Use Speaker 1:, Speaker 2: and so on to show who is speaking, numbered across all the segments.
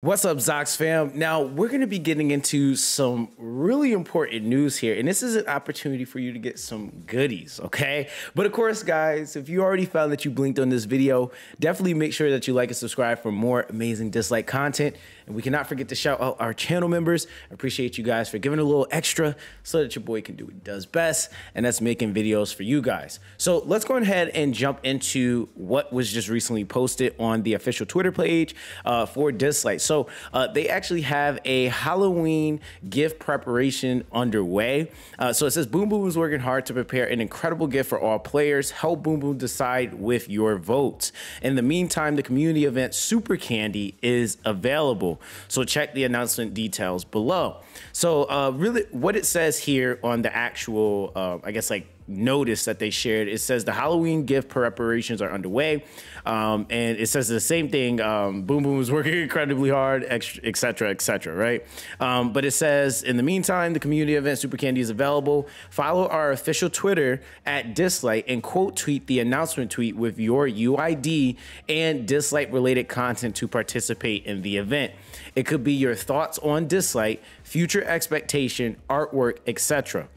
Speaker 1: What's up, Zox fam? Now, we're going to be getting into some really important news here, and this is an opportunity for you to get some goodies, okay? But of course, guys, if you already found that you blinked on this video, definitely make sure that you like and subscribe for more amazing Dislyte content. And we cannot forget to shout out our channel members. I appreciate you guys for giving a little extra so that your boy can do what he does best, and that's making videos for you guys. So let's go ahead and jump into what was just recently posted on the official Twitter page uh, for Dislyte. So uh, they actually have a Halloween gift preparation underway. Uh, so it says Boom Boom is working hard to prepare an incredible gift for all players. Help Boom Boom decide with your votes. In the meantime, the community event Super Candy is available. So check the announcement details below. So uh, really, what it says here on the actual, uh, I guess like notice that they shared. It says the Halloween gift preparations are underway, um, and it says the same thing. Um, Boom Boom is working incredibly hard, etc., etc. right? Um, but it says in the meantime, the community event Super Candy is available. Follow our official Twitter at Dislyte and quote tweet the announcement tweet with your UID and Dislyte related content to participate in the event. It could be your thoughts on Dislyte, future expectation, artwork, etc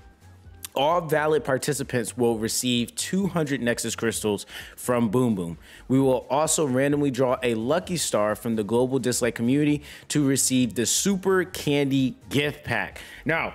Speaker 1: all valid participants will receive 200 Nexus crystals from Boom Boom. We will also randomly draw a lucky star from the global Dislyte community to receive the Super Candy gift pack. Now,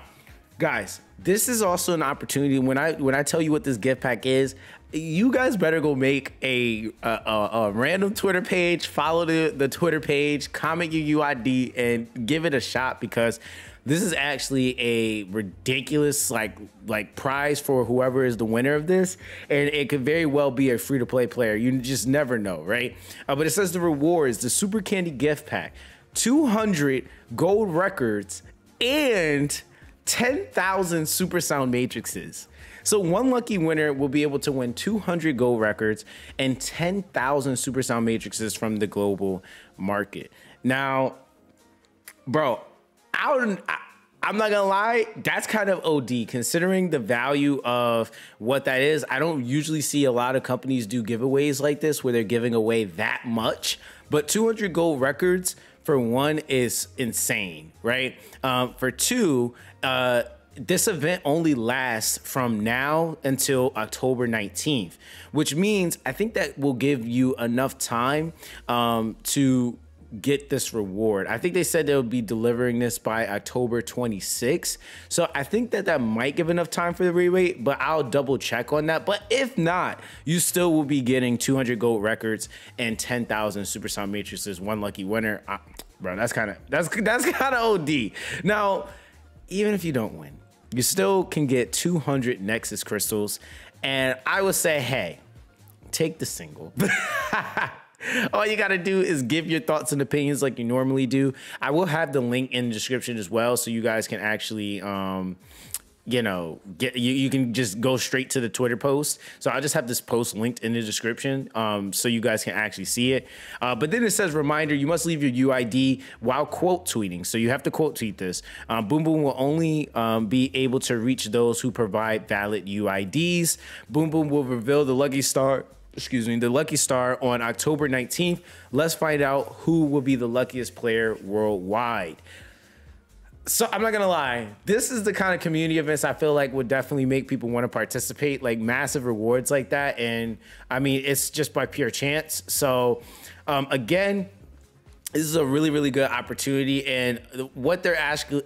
Speaker 1: guys, this is also an opportunity when I when I tell you what this gift pack is, you guys better go make a, a, a, random Twitter page, follow the, the Twitter page, comment your UID, and give it a shot because this is actually a ridiculous like like prize for whoever is the winner of this, and it could very well be a free to play player. You just never know, right? Uh, but it says the rewards: the Super Candy gift pack, 200 gold records, and 10,000 Super Sound Matrixes. So one lucky winner will be able to win 200 gold records and 10,000 Super Sound Matrixes from the global market. Now, bro, I I'm not gonna lie, that's kind of OD considering the value of what that is. I don't usually see a lot of companies do giveaways like this where they're giving away that much, but 200 gold records for one is insane, right? Um, for two, uh, this event only lasts from now until October 19th, which means I think that will give you enough time um, to get this reward. I think they said they'll be delivering this by October 26th. So I think that that might give enough time for the reweight, but I'll double check on that. But if not, you still will be getting 200 gold records and 10,000 super sound matrices. One lucky winner. I, bro, that's kind of that's that's kind of OD. Now, even if you don't win, you still can get 200 Nexus crystals, and I would say, hey, take the single. All you got to do is give your thoughts and opinions like you normally do. I will have the link in the description as well, so you guys can actually, um, you know, get you, you can just go straight to the Twitter post. So I'll just have this post linked in the description, um, so you guys can actually see it. Uh, but then it says reminder: you must leave your UID while quote tweeting. So you have to quote tweet this. Um, Boom Boom will only um, be able to reach those who provide valid UIDs. Boom Boom will reveal the lucky star excuse me, the lucky star on October 19th. Let's find out who will be the luckiest player worldwide. So I'm not gonna lie, this is the kind of community events I feel like would definitely make people want to participate, like massive rewards like that. And I mean, it's just by pure chance. So um, again, this is a really really good opportunity and what they're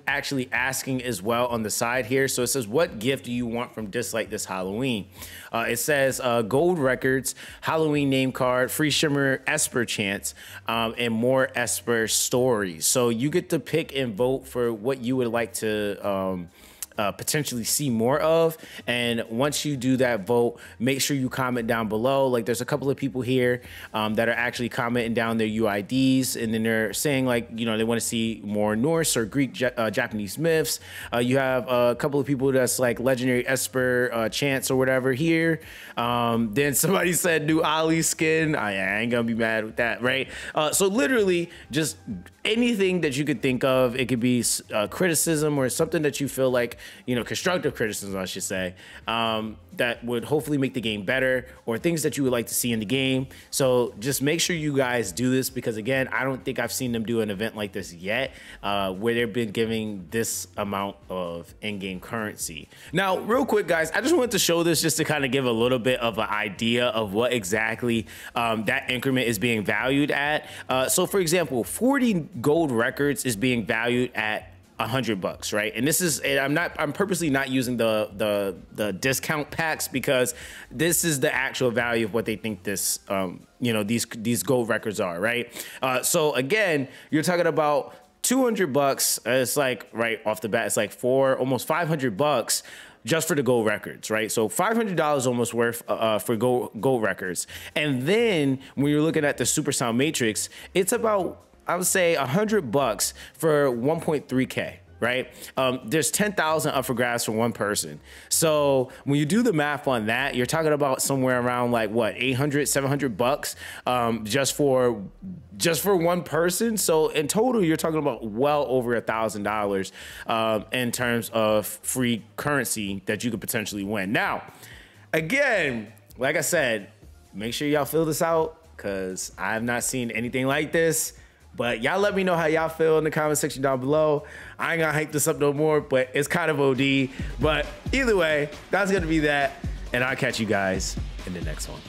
Speaker 1: actually asking as well on the side here so it says what gift do you want from Dislyte this halloween? Uh, it says uh, gold records halloween name card free shimmer esper chance um, and more esper stories. So you get to pick and vote for what you would like to um, uh, potentially see more of. And once you do that vote, make sure you comment down below. Like there's a couple of people here um, that are actually commenting down their UIDs, and then they're saying like you know they want to see more Norse or Greek uh, Japanese myths. Uh, you have a couple of people that's like legendary Esper uh, chance or whatever here. Um, then somebody said new Ali skin. I, I, ain't gonna be mad with that, right? Uh, so literally just anything that you could think of. It could be uh, criticism or something that you feel like, you know, constructive criticism, I should say, um, that would hopefully make the game better or things that you would like to see in the game. So just make sure you guys do this because, again, I don't think I've seen them do an event like this yet uh, where they've been giving this amount of in game currency. Now, real quick, guys, I just wanted to show this just to kind of give a little bit of an idea of what exactly um, that increment is being valued at. Uh, so, for example, 40 gold records is being valued at a hundred bucks, right? And this is, and I'm not, I'm purposely not using the the the discount packs because this is the actual value of what they think this, um, you know, these these gold records are, right? Uh, so again, you're talking about 200 bucks. It's like right off the bat, it's like four, almost 500 bucks just for the gold records, right? So five hundred dollars almost worth uh, uh, for gold gold records, and then when you're looking at the Super Sound Matrix, it's about I would say a hundred bucks for 1.3k right? Um, there's 10,000 up for grabs for one person. So when you do the math on that, you're talking about somewhere around like what, 800, 700 bucks um, just for just for one person. So in total, you're talking about well over a thousand dollars um, in terms of free currency that you could potentially win. Now, again, like I said, make sure y'all fill this out because I have not seen anything like this. But y'all let me know how y'all feel in the comment section down below. I ain't gonna hype this up no more, but it's kind of OD. But either way, that's gonna be that. And I'll catch you guys in the next one.